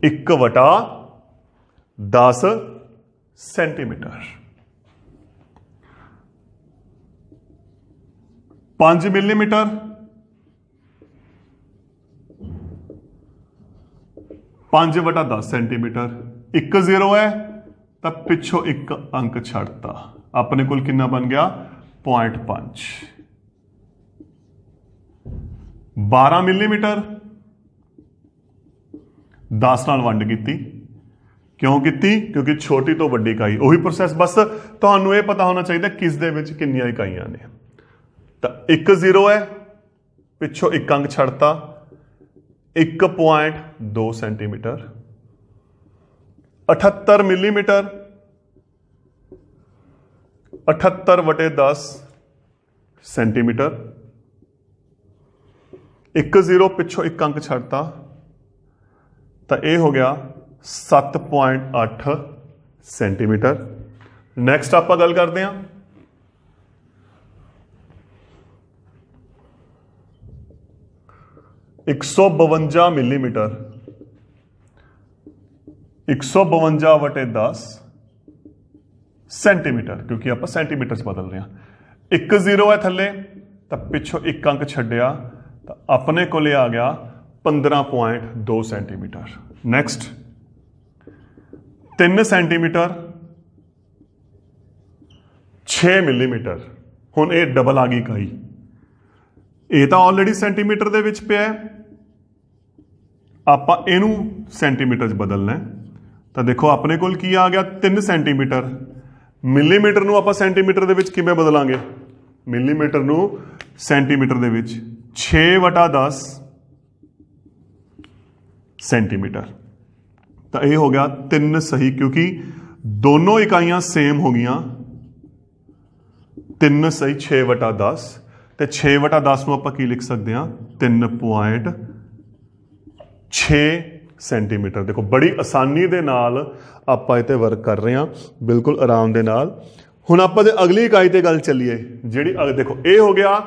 1 ਵਟਾ 10 ਸੈਂਟੀਮੀਟਰ 5 ਮਿਲੀਮੀਟਰ 5 ਵਟਾ 10 ਸੈਂਟੀਮੀਟਰ 1 0 ਹੈ ਤਾਂ ਪਿੱਛੋਂ ਇੱਕ ਅੰਕ ਛੱਡਤਾ ਆਪਣੇ ਕੋਲ ਕਿੰਨਾ ਬਣ ਗਿਆ 0.5 12 ਮਿਲੀਮੀਟਰ 10 ਨਾਲ ਵੰਡ ਕੀਤੀ ਕਿਉਂ ਕੀਤੀ ਕਿਉਂਕਿ ਛੋਟੀ ਤੋਂ ਵੱਡੀ ਇਕਾਈ ਉਹੀ ਪ੍ਰੋਸੈਸ ਬਸ ਤੁਹਾਨੂੰ ਇਹ ਪਤਾ ਹੋਣਾ ਚਾਹੀਦਾ ਕਿਸ ਦੇ ਵਿੱਚ ਕਿੰਨੀਆਂ ਇਕਾਈਆਂ ਨੇ ਤਾਂ 1 0 ਹੈ ਪਿੱਛੋਂ ਇੱਕ ਅੰਕ ਛੱਡਤਾ 1.2 ਸੈਂਟੀਮੀਟਰ 78 ਮਿਲੀਮੀਟਰ 78 ਵਟੇ 10 ਸੈਂਟੀਮੀਟਰ 1 0 ਪਿੱਛੋਂ ਇੱਕ ਅੰਕ ਛੱਡਤਾ, ਤਾਂ ਇਹ ਹੋ ਗਿਆ 7.8 ਸੈਂਟੀਮੀਟਰ। ਨੈਕਸਟ ਆਪਾਂ ਗੱਲ ਕਰਦੇ ਹਾਂ। ਇੱਕ ਸੌ ਬਵੰਜਾ ਮਿਲੀਮੀਟਰ 152 ਵਟੇ 10 ਸੈਂਟੀਮੀਟਰ, ਕਿਉਂਕਿ ਆਪਾਂ ਸੈਂਟੀਮੀਟਰ ਚ ਬਦਲ ਰਹੇ ਹਾਂ। 1 0 ਹੈ ਥੱਲੇ, ਤਾਂ ਪਿੱਛੋਂ ਇੱਕ ਅੰਕ ਛੱਡਿਆ। ਤਾਂ ਆਪਣੇ ਕੋਲੇ ਆ ਗਿਆ 15.2 ਸੈਂਟੀਮੀਟਰ। Next 3 centimetre. 6 ਮਿਲੀਮੀਟਰ। ਹੁਣ ਇਹ ਡਬਲ ਆ ਗਈ ਇਕਾਈ ਇਹ ਤਾਂ ਆਲਰੇਡੀ ਸੈਂਟੀਮੀਟਰ ਦੇ ਵਿੱਚ ਪਿਆ ਹੈ। ਆਪਾਂ ਇਹਨੂੰ ਸੈਂਟੀਮੀਟਰ 'ਚ ਬਦਲਣਾ ਹੈ। ਤਾਂ ਦੇਖੋ, ਆਪਣੇ ਕੋਲ ਕੀ ਆ ਗਿਆ? 3 ਸੈਂਟੀਮੀਟਰ। ਮਿਲੀਮੀਟਰ ਨੂੰ ਆਪਾਂ ਸੈਂਟੀਮੀਟਰ ਦੇ ਵਿੱਚ ਕਿਵੇਂ ਬਦਲਾਂਗੇ? ਮਿਲੀਮੀਟਰ ਨੂੰ ਸੈਂਟੀਮੀਟਰ ਦੇ ਵਿੱਚ। 6 ਵਟਾ 10 ਸੈਂਟੀਮੀਟਰ। ਤਾਂ ਇਹ ਹੋ ਗਿਆ ਤਿੰਨ ਸਹੀ, ਕਿਉਂਕਿ ਦੋਨੋਂ ਇਕਾਈਆਂ ਸੇਮ ਹੋ ਗਈਆਂ। ਤਿੰਨ ਸਹੀ 6 ਵਟਾ 10 ਤੇ 6 ਵਟਾ 10 ਨੂੰ ਆਪਾਂ ਕੀ ਲਿਖ ਸਕਦੇ ਹਾਂ? 3.6 ਸੈਂਟੀਮੀਟਰ। ਦੇਖੋ, ਬੜੀ ਆਸਾਨੀ ਦੇ ਨਾਲ ਆਪਾਂ ਇਹ ਤੇ ਵਰਕ ਕਰ ਰਹੇ ਹਾਂ। ਬਿਲਕੁਲ ਆਰਾਮ ਦੇ ਨਾਲ। ਹੁਣ ਆਪਾਂ ਦੇ ਅਗਲੀ ਇਕਾਈ ਤੇ ਗੱਲ ਚੱਲੀਏ, ਜਿਹੜੀ ਅਗ- ਦੇਖੋ, ਇਹ ਹੋ ਗਿਆ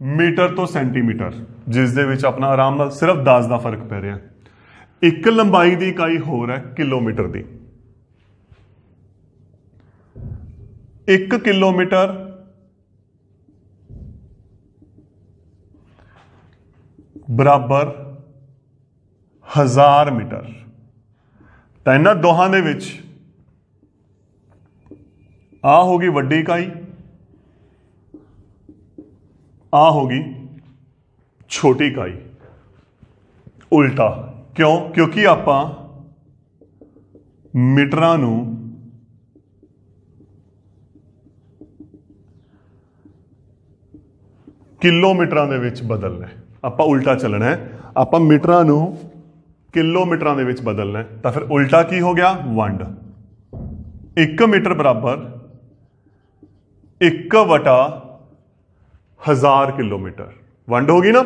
ਮੀਟਰ ਤੋਂ ਸੈਂਟੀਮੀਟਰ, ਜਿਸ ਦੇ ਵਿੱਚ ਆਪਣਾ ਆਰਾਮ ਨਾਲ ਸਿਰਫ 10 ਦਾ ਫ਼ਰਕ ਪੈ ਰਿਹਾ। ਇੱਕ ਲੰਬਾਈ ਦੀ ਇਕਾਈ ਹੋਰ ਹੈ, ਕਿਲੋਮੀਟਰ ਦੀ। 1 ਕਿਲੋਮੀਟਰ ਬਰਾਬਰ ਹਜ਼ਾਰ ਮੀਟਰ। ਤਾਂ ਇਹਨਾਂ ਦੋਹਾਂ ਦੇ ਵਿੱਚ ਆ ਹੋਗੀ ਵੱਡੀ ਇਕਾਈ ਆ ਹੋਗੀ ਛੋਟੀ ਇਕਾਈ ਉਲਟਾ ਕਿਉਂ ਕਿਉਂਕਿ ਆਪਾਂ ਮੀਟਰਾਂ ਨੂੰ ਕਿਲੋਮੀਟਰਾਂ ਦੇ ਵਿੱਚ ਬਦਲਣਾ ਹੈ ਆਪਾਂ ਉਲਟਾ ਚੱਲਣਾ ਹੈ ਆਪਾਂ ਮੀਟਰਾਂ ਨੂੰ ਕਿਲੋਮੀਟਰਾਂ ਦੇ ਵਿੱਚ ਬਦਲਣਾ ਹੈ ਤਾਂ ਫਿਰ ਉਲਟਾ ਕੀ ਹੋ ਗਿਆ ਵੰਡ 1 ਮੀਟਰ ਬਰਾਬਰ 1 ਵਟਾ 1000 ਕਿਲੋਮੀਟਰ। ਵੰਡ ਹੋ ਗਈ ਨਾ?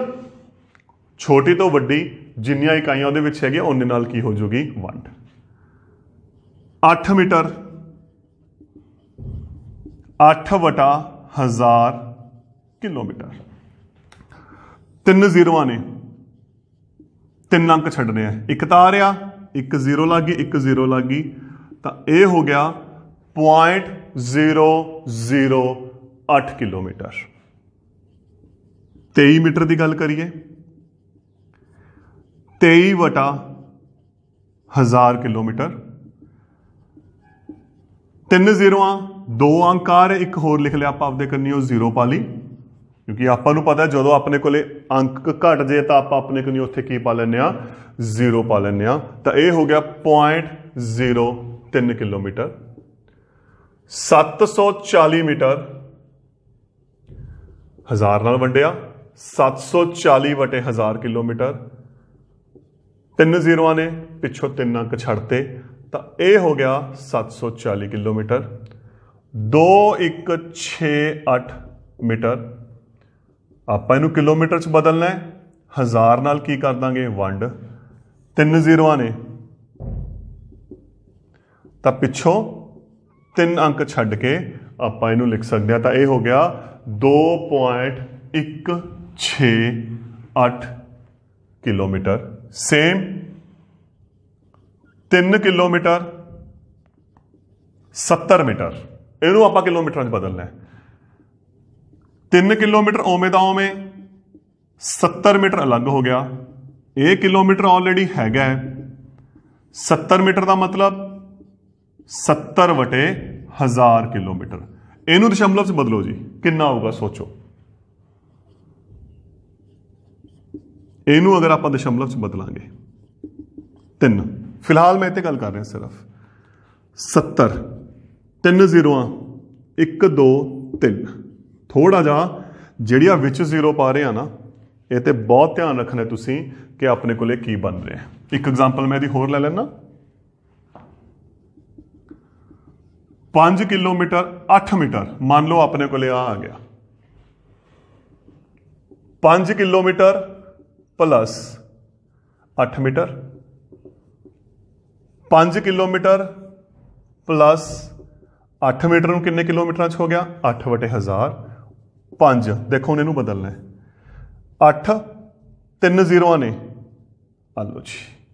ਛੋਟੀ ਤੋਂ ਵੱਡੀ ਜਿੰਨੀਆਂ ਇਕਾਈਆਂ ਉਹਦੇ ਵਿੱਚ ਹੈਗੀਆਂ ਉਹਦੇ ਨਾਲ ਕੀ ਹੋ ਜੂਗੀ? ਵੰਡ। 8 ਮੀਟਰ। 8 ਵਟਾ 1000 ਕਿਲੋਮੀਟਰ। ਤਿੰਨ ਜ਼ੀਰੋਆਂ ਨੇ। ਤਿੰਨ ਅੰਕ ਛੱਡਨੇ ਆ। ਇੱਕ ਤਾਂ ਆ ਰਿਹਾ, ਇੱਕ ਜ਼ੀਰੋ ਲੱਗ ਗਈ, ਇੱਕ ਜ਼ੀਰੋ ਲੱਗ ਗਈ। ਤਾਂ ਇਹ ਹੋ ਗਿਆ 0.008 ਕਿਲੋਮੀਟਰ 23 ਮੀਟਰ ਦੀ ਗੱਲ ਕਰੀਏ 23 ਵਟਾ 1000 ਕਿਲੋਮੀਟਰ। ਤਿੰਨ ਜ਼ੀਰੋਆਂ, ਦੋ ਅੰਕ ਆ ਰਹੇ ਇੱਕ ਹੋਰ ਲਿਖ ਲਿਆ ਆਪਾਂ ਆਪਦੇ ਕੰਨੀ ਉਹ ਜ਼ੀਰੋ ਪਾ ਲਈ ਕਿਉਂਕਿ ਆਪਾਂ ਨੂੰ ਪਤਾ, ਜਦੋਂ ਆਪਣੇ ਕੋਲੇ ਅੰਕ ਘਟ ਜੇ ਤਾਂ ਆਪਾਂ ਆਪਣੇ ਕੰਨੀ ਉੱਥੇ ਕੀ ਪਾ ਲੈਂਦੇ ਆ ਜ਼ੀਰੋ ਪਾ ਲੈਂਦੇ ਆ ਤਾਂ ਇਹ ਹੋ ਗਿਆ 0.03 ਕਿਲੋਮੀਟਰ। 740 ਮੀਟਰ ਹਜ਼ਾਰ ਨਾਲ ਵੰਡਿਆ। 740 ਵਟੇ 1000 ਕਿਲੋਮੀਟਰ। ਤਿੰਨ ਜ਼ੀਰੋਆਂ ਨੇ, ਪਿੱਛੋਂ ਤਿੰਨ ਅੰਕ ਛੱਡਤੇ। ਤਾਂ ਇਹ ਹੋ ਗਿਆ 740 ਕਿਲੋਮੀਟਰ। 2168 ਮੀਟਰ। ਆਪਾਂ ਇਹਨੂੰ ਕਿਲੋਮੀਟਰ ਚ ਬਦਲਣਾ ਹੈ। ਹਜ਼ਾਰ ਨਾਲ ਕੀ ਕਰ ਦਾਂਗੇ? ਵੰਡ। ਤਿੰਨ ਜ਼ੀਰੋਆਂ ਨੇ। ਤਾਂ ਪਿੱਛੋਂ ਤਿੰਨ ਅੰਕ ਛੱਡ ਕੇ ਆਪਾਂ ਇਹਨੂੰ ਲਿਖ ਸਕਦੇ ਆ ਤਾਂ ਇਹ ਹੋ ਗਿਆ 2.168 ਕਿਲੋਮੀਟਰ। Same 3 kilometre. 70 ਮੀਟਰ। ਇਹਨੂੰ ਆਪਾਂ ਕਿਲੋਮੀਟਰਾਂ 'ਚ ਬਦਲਣਾ ਹੈ। 3 ਕਿਲੋਮੀਟਰ ਓਵੇਂ ਦਾ ਓਵੇਂ 70 ਮੀਟਰ ਅਲੱਗ ਹੋ ਗਿਆ। ਇਹ ਕਿਲੋਮੀਟਰ ਆਲਰੇਡੀ ਹੈਗਾ ਹੈ। 70 ਮੀਟਰ ਦਾ ਮਤਲਬ 70 ਵਟੇ 1000 ਕਿਲੋਮੀਟਰ। ਇਹਨੂੰ ਦਸ਼ਮਲਵ 'ਚ ਬਦਲੋ ਜੀ। ਕਿੰਨਾ ਆਊਗਾ ਸੋਚੋ। ਇਹਨੂੰ ਅਗਰ ਆਪਾਂ ਦਸ਼ਮਲਵ 'ਚ ਬਦਲਾਂਗੇ 3 ਫਿਲਹਾਲ ਮੈਂ ਇੱਥੇ ਗੱਲ ਕਰ ਰਿਹਾ ਸਿਰਫ। 70 ਤਿੰਨ ਜ਼ੀਰੋਆਂ। 1 2 3 ਥੋੜਾ ਜਿਹਾ ਜਿਹੜੀਆਂ ਵਿੱਚ ਜ਼ੀਰੋ ਪਾ ਰਹੇ ਆ ਨਾ, ਇਹ ਤੇ ਬਹੁਤ ਧਿਆਨ ਰੱਖਣਾ ਤੁਸੀਂ ਕਿ ਆਪਣੇ ਕੋਲੇ ਕੀ ਬਣ ਰਿਹਾ ਇੱਕ ਐਗਜ਼ਾਮਪਲ ਮੈਂ ਇਹਦੀ ਹੋਰ ਲੈ ਲੈਣਾ 5 ਕਿਲੋਮੀਟਰ 8 ਮੀਟਰ। ਮੰਨ ਲਓ ਆਪਣੇ ਕੋਲੇ ਆ ਆ ਗਿਆ। 5 kilometre plus 8 metre 5 kilometre plus 8 metre ਨੂੰ ਕਿੰਨੇ ਕਿਲੋਮੀਟਰਾਂ ਚ ਹੋ ਗਿਆ? 8 ਵਟੇ 1000 5 ਦੇਖੋ ਇਹਨੂੰ ਬਦਲਣਾ ਹੈ। 8 ਤਿੰਨ ਜ਼ੀਰੋਆਂ ਨੇ। ਆ ਲਓ ਜੀ।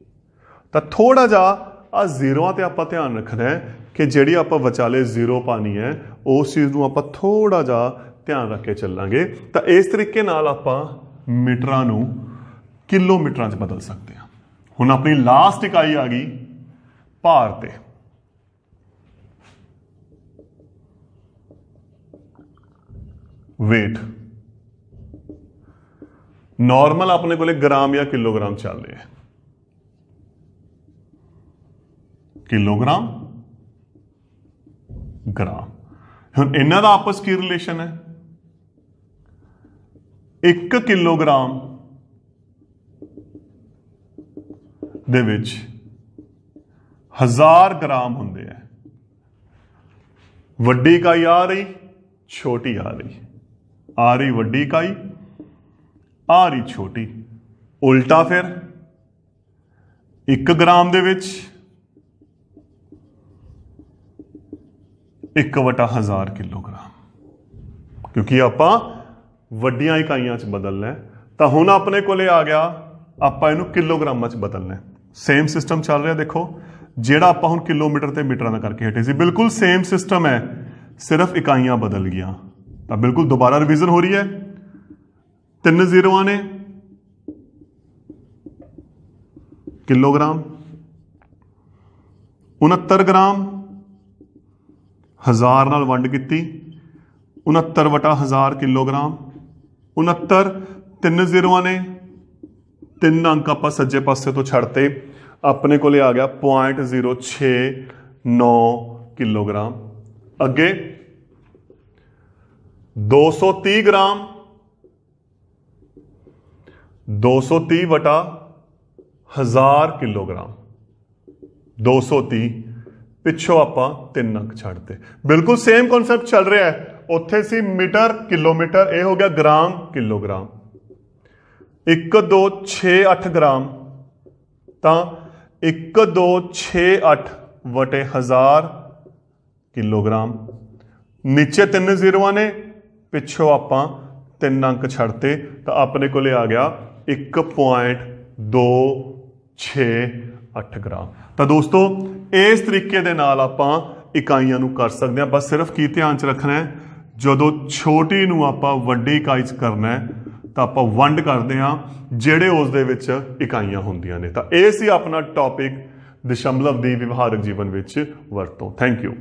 ਤਾਂ ਥੋੜਾ ਜਿਹਾ ਆ ਜ਼ੀਰੋਆਂ ਤੇ ਆਪਾਂ ਧਿਆਨ ਰੱਖਣਾ ਹੈ ਕਿ ਜਿਹੜੀ ਆਪਾਂ ਵਿਚਾਲੇ ਜ਼ੀਰੋ ਪਾਣੀ ਹੈ, ਉਸ ਚੀਜ਼ ਨੂੰ ਆਪਾਂ ਥੋੜਾ ਜਿਹਾ ਧਿਆਨ ਰੱਖ ਕੇ ਚੱਲਾਂਗੇ। ਤਾਂ ਇਸ ਤਰੀਕੇ ਨਾਲ ਆਪਾਂ ਮੀਟਰਾਂ ਨੂੰ ਕਿਲੋਮੀਟਰਾਂ 'ਚ ਬਦਲ ਸਕਦੇ ਹਾਂ ਹੁਣ ਆਪਣੀ ਲਾਸਟ ਇਕਾਈ ਆ ਗਈ ਭਾਰ ਤੇ weight ਨਾਰਮਲ ਆਪਣੇ ਕੋਲੇ ਗ੍ਰਾਮ ਜਾਂ ਕਿਲੋਗ੍ਰਾਮ ਚੱਲ ਰਿਹਾ ਹੈ ਕਿਲੋਗ੍ਰਾਮ ਗ੍ਰਾਮ ਹੁਣ ਇਹਨਾਂ ਦਾ ਆਪਸ ਕੀ ਰਿਲੇਸ਼ਨ ਹੈ 1 ਕਿਲੋਗ੍ਰਾਮ ਦੇ ਵਿੱਚ 1000 ਗ੍ਰਾਮ ਹੁੰਦੇ ਆ। ਵੱਡੀ ਇਕਾਈ ਆ ਰਹੀ, ਛੋਟੀ ਆ ਰਹੀ। ਆ ਰਹੀ ਵੱਡੀ ਇਕਾਈ, ਆ ਰਹੀ ਛੋਟੀ। ਉਲਟਾ ਫਿਰ 1 ਗ੍ਰਾਮ ਦੇ ਵਿੱਚ 1 ਵਟਾ 1000 ਕਿਲੋਗ੍ਰਾਮ। ਕਿਉਂਕਿ ਆਪਾਂ ਵੱਡੀਆਂ ਇਕਾਈਆਂ 'ਚ ਬਦਲਣਾ ਤਾਂ ਹੁਣ ਆਪਣੇ ਕੋਲੇ ਆ ਗਿਆ, ਆਪਾਂ ਇਹਨੂੰ ਕਿਲੋਗ੍ਰਾਮਾਂ 'ਚ ਬਦਲਣਾ ਸੇਮ ਸਿਸਟਮ ਚੱਲ ਰਿਹਾ, ਦੇਖੋ। ਜਿਹੜਾ ਆਪਾਂ ਹੁਣ ਕਿਲੋਮੀਟਰ ਤੇ ਮੀਟਰਾਂ ਦਾ ਕਰਕੇ ਹਟੇ ਸੀ, ਬਿਲਕੁਲ ਸੇਮ ਸਿਸਟਮ ਹੈ। ਸਿਰਫ ਇਕਾਈਆਂ ਬਦਲ ਗਈਆਂ। ਤਾਂ ਬਿਲਕੁਲ ਦੁਬਾਰਾ ਰਿਵੀਜ਼ਨ ਹੋ ਰਹੀ ਹੈ। ਤਿੰਨ ਜ਼ੀਰੋਆਂ ਨੇ। ਕਿਲੋਗ੍ਰਾਮ। 69 ਗ੍ਰਾਮ। ਹਜ਼ਾਰ ਨਾਲ ਵੰਡ ਕੀਤੀ। 69 ਵਟਾ 1000 ਕਿਲੋਗ੍ਰਾਮ। 69 ਤਿੰਨ ਜ਼ੀਰੋਆਂ ਨੇ। ਤਿੰਨ ਅੰਕ ਆਪਾਂ ਸੱਜੇ ਪਾਸੇ ਤੋਂ ਛੱਡਤੇ। ਆਪਣੇ ਕੋਲੇ ਆ ਗਿਆ 0.069 ਕਿਲੋਗ੍ਰਾਮ। ਅੱਗੇ। 230 ਗ੍ਰਾਮ। 230 ਵਟਾ 1000 ਕਿਲੋਗ੍ਰਾਮ। 230 ਪਿੱਛੋਂ ਆਪਾਂ ਤਿੰਨ ਅੰਕ ਛੱਡਤੇ। ਬਿਲਕੁਲ ਸੇਮ ਕਨਸੈਪਟ ਚੱਲ ਰਿਹਾ ਹੈ। ਉੱਥੇ ਸੀ ਮੀਟਰ, ਕਿਲੋਮੀਟਰ, ਇਹ ਹੋ ਗਿਆ ਗ੍ਰਾਮ, ਕਿਲੋਗ੍ਰਾਮ। 1268 ਗ੍ਰਾਮ, ਤਾਂ 1268 ਵਟੇ 1000 ਕਿਲੋਗ੍ਰਾਮ। ਨੀਚੇ ਤਿੰਨ ਜ਼ੀਰੋਆਂ ਨੇ, ਪਿੱਛੋਂ ਆਪਾਂ ਤਿੰਨ ਅੰਕ ਛੱਡਤੇ, ਤਾਂ ਆਪਣੇ ਕੋਲੇ ਆ ਗਿਆ 1.268 ਗ੍ਰਾਮ। ਤਾਂ ਦੋਸਤੋ, ਇਸ ਤਰੀਕੇ ਦੇ ਨਾਲ ਆਪਾਂ ਇਕਾਈਆਂ ਨੂੰ ਕਰ ਸਕਦੇ ਹਾਂ। ਬਸ ਸਿਰਫ ਕੀ ਧਿਆਨ ਚ ਰੱਖਣਾ ਹੈ? ਜਦੋਂ ਛੋਟੀ ਨੂੰ ਆਪਾਂ ਵੱਡੀ ਇਕਾਈ ਚ ਕਰਨਾ ਹੈ ਤਾਂ ਆਪਾਂ ਵੰਡ ਕਰਦੇ ਹਾਂ, ਜਿਹੜੇ ਉਸ ਦੇ ਵਿੱਚ ਇਕਾਈਆਂ ਹੁੰਦੀਆਂ ਨੇ। ਤਾਂ ਇਹ ਸੀ ਆਪਣਾ ਟੌਪਿਕ ਦਸ਼ਮਲਵ ਦੀ ਵਿਵਹਾਰਕ ਜੀਵਨ ਵਿੱਚ ਵਰਤੋਂ। Thank you